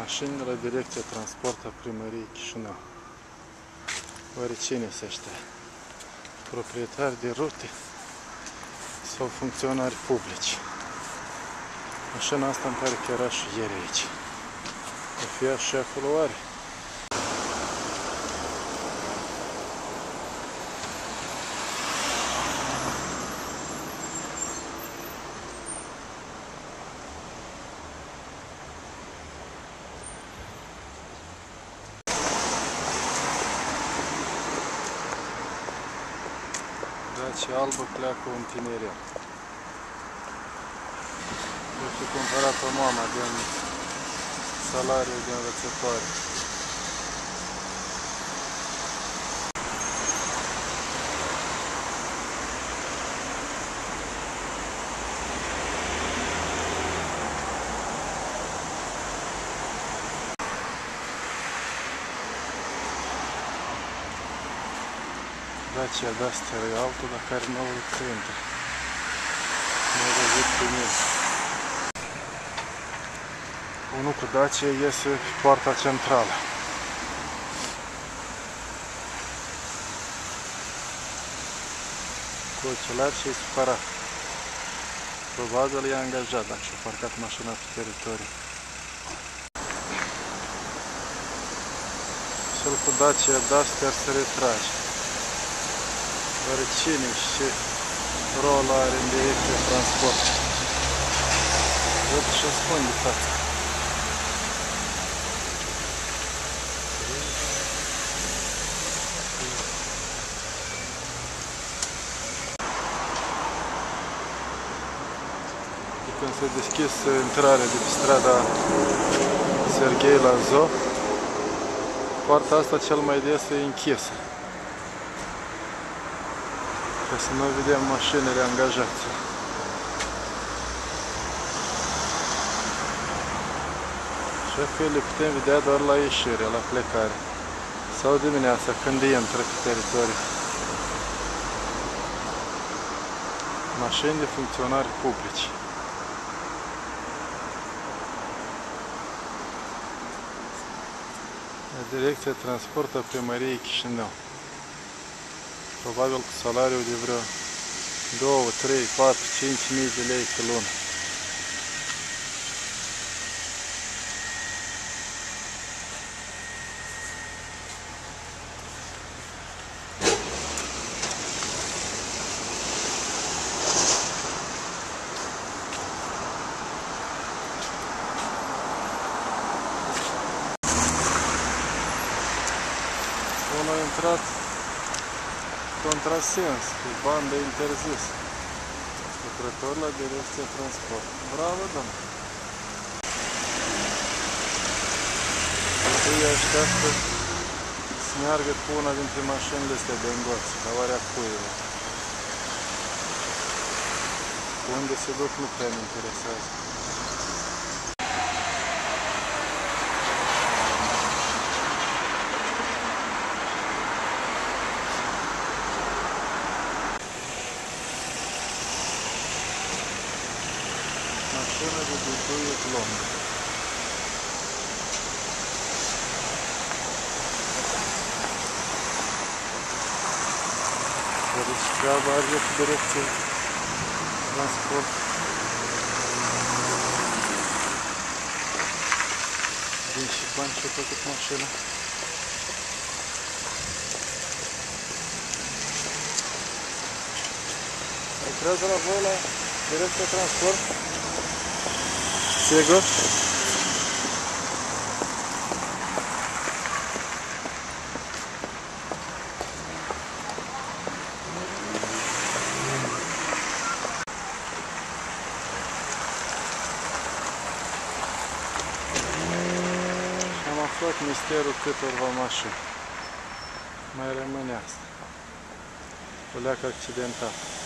Mașini la Direcția Transport a Primăriei Chișinău. Oare cine se ăștia? Proprietari de rute sau funcționari publici? Mașina asta îmi pare că era și ieri aici. O fi și acolo oare? Dacia albă pleacă un tineret. Eu fi cumpărat-o mama din salariul de învățătoare. Dacia Duster e altul, dar care nu îl cântă. Nu a văzut pe mine. Unul cu Dacia iese pe poarta centrală. Cu ochelari și-i supărat. Probabil e angajat dacă și-a parcat mașina pe teritoriu. Cel cu Dacia Duster se retrage. Oare cine și ce rol are în direcția transport? Văd și ascunde fața. De când s-a deschis intrarea de pe strada Serghei Lazo, poarta asta cel mai des e închisă. Ca să nu vedem mașinile angajați. Așa că le putem vedea doar la ieșire, la plecare. Sau dimineața, când intră pe teritoriu. Mașini de funcționari publici. La Direcția Transport a Primăriei Chișinău. Probabil cu salariul de vreo 2, 3, 4, 5 mii de lei pe lună. Unul a intrat contrasens, cu bandă interzis. Lucrător la direcția transport. Bravo, domnule! Îi așteaptă să meargă cu una dintre mașinile astea de îngoți, la Oarea Cuiului. Unde se duc nu prea ne interesează. Mașină de butuie plomb. Deci treaba are cu direcție transport. Din și bani și-a făcut mașina. Lucrează la voi la direcția transport? Sigur? Și am aflat misterul câtorva mașini. Mai rămâne asta. O leacă accidentat.